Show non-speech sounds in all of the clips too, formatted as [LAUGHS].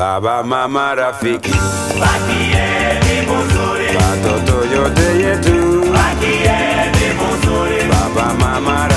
baba, mama, rafiki, Bakieni muzuri, watoto yote yetu, bakieni muzuri, baba, mama,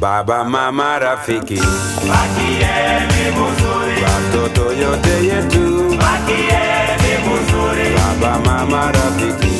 baba, mama, rafiki, Bakieni mzuri, watoto yote yetu, bakieni mzuri. baba, mama, rafiki,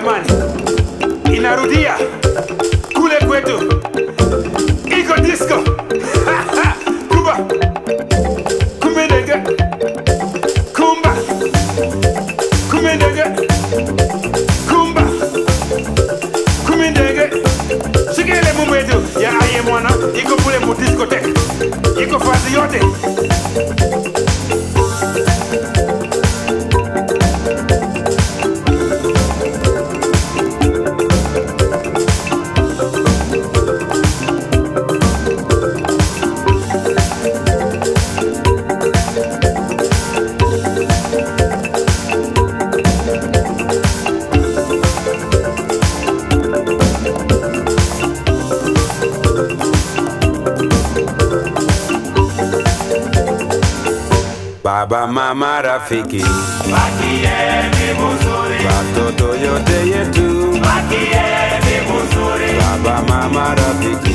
zamani, inarudia. Kule kwetu, iko disco. Kuba [LAUGHS] kumendege kumba. Kumendege kumba. Kumendege. Sikia mumwetu ya aye mwana, iko kule mu discotheque, iko fazi yote baba, mama, rafiki, watoto yote yetu, baba, mama, rafiki,